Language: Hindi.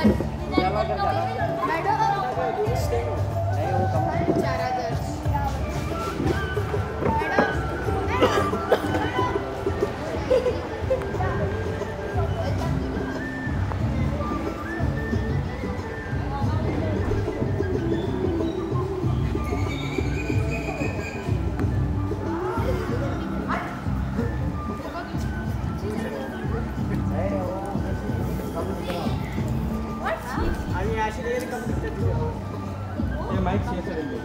मैडम ये माइक शेयर करेंगे।